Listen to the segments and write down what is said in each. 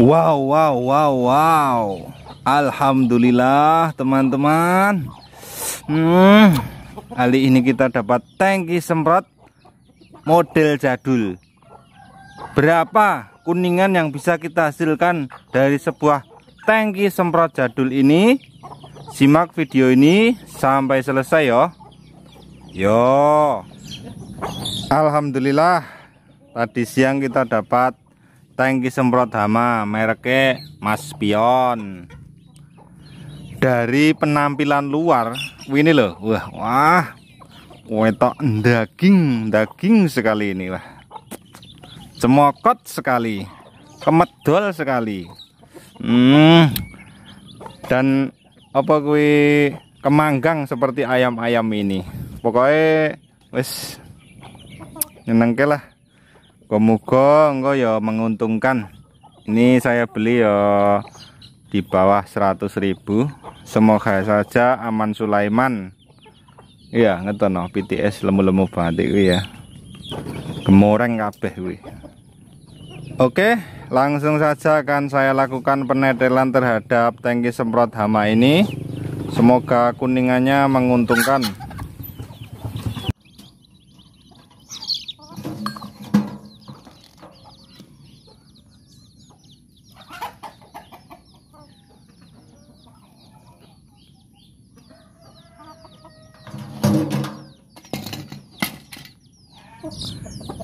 Wow, wow, wow, wow. Alhamdulillah, teman-teman. Hmm, kali ini kita dapat tangki semprot model jadul. Berapa kuningan yang bisa kita hasilkan dari sebuah tangki semprot jadul ini? Simak video ini sampai selesai yo. Yo. Alhamdulillah, tadi siang kita dapat tangki semprot hama mereknya Mas Pion. Dari penampilan luar ini loh. Wah wah. Wetok daging daging sekali ini wah. Cemokot sekali kemedol sekali. Hmm. Dan apa gue kemanggang seperti ayam-ayam ini. Pokoknya wes nyenengke lah Muga engko ya menguntungkan. Ini saya beli ya di bawah 100.000. Semoga saja aman Sulaiman. Iya, ngetono BTS lemu-lemu banget iki ya. Gemoreng kabeh kuwi. Oke, langsung saja akan saya lakukan penetelan terhadap tangki semprot hama ini. Semoga kuningannya menguntungkan.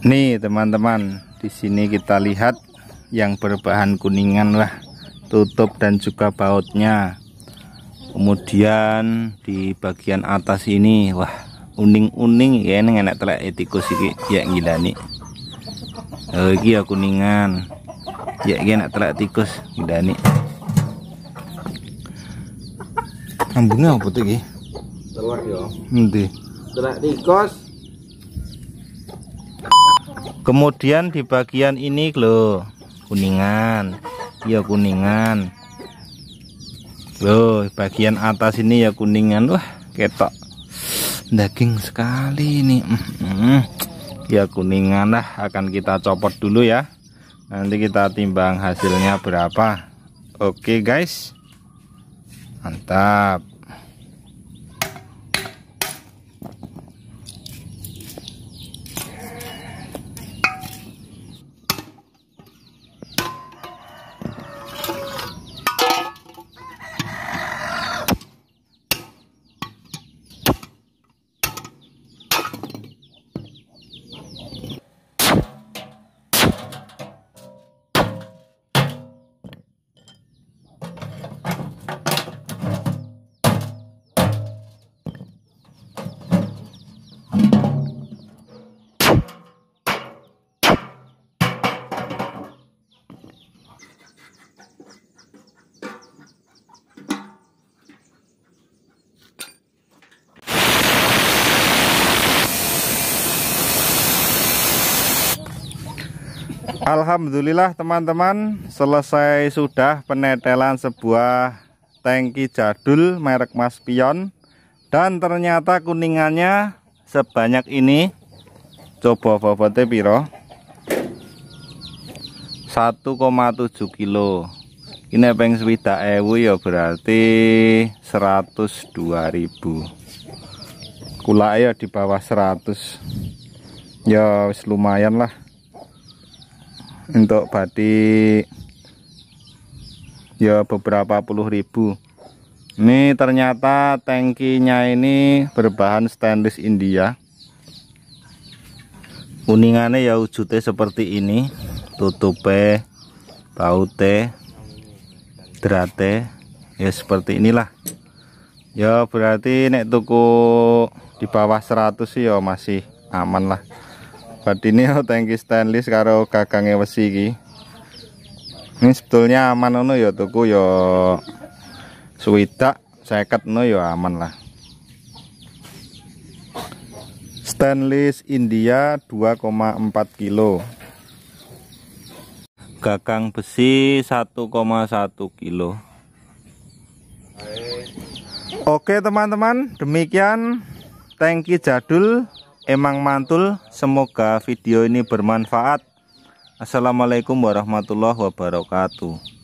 Nih teman-teman, di sini kita lihat yang berbahan kuningan lah, tutup dan juga bautnya. Kemudian di bagian atas ini, wah uning-uning ya ini enak telek etikus iki ya ngidani. Oh iki ya kuningan. Ya iki enak telek tikus ngidani. Ambungnya apa tuh iki? Keluar yo. Endi? Telek tikus. Kemudian di bagian ini loh kuningan, ya kuningan. Loh bagian atas ini ya kuningan, wah ketok daging sekali ini. Ya kuningan lah akan kita copot dulu ya. Nanti kita timbang hasilnya berapa. Oke guys, mantap. Alhamdulillah teman-teman. Selesai sudah penetelan sebuah tangki jadul merek Mas Pion. Dan ternyata kuningannya sebanyak ini. Coba bobotnya piro? 1,7 kilo. Ini peng swida ewu ya? Berarti 102.000 kula ya di bawah 100 ya lumayan lah untuk batik ya beberapa puluh ribu. Ini ternyata tangkinya ini berbahan stainless India. Kuningannya ya wujudnya seperti ini. Tutupe baute drate ya seperti inilah. Ya berarti nek tuku di bawah 100 sih ya masih aman lah badine tangki stainless karo gagange besi iki. Ini sebetulnya aman ono ya tuku ya. Swidak seket no ya aman lah. Stainless India 2,4 kilo. Gagang besi 1,1 kilo. Oke teman-teman demikian. Tangki jadul emang mantul semoga video ini bermanfaat. Assalamualaikum warahmatullahi wabarakatuh